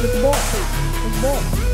It's bossy. It's bossy.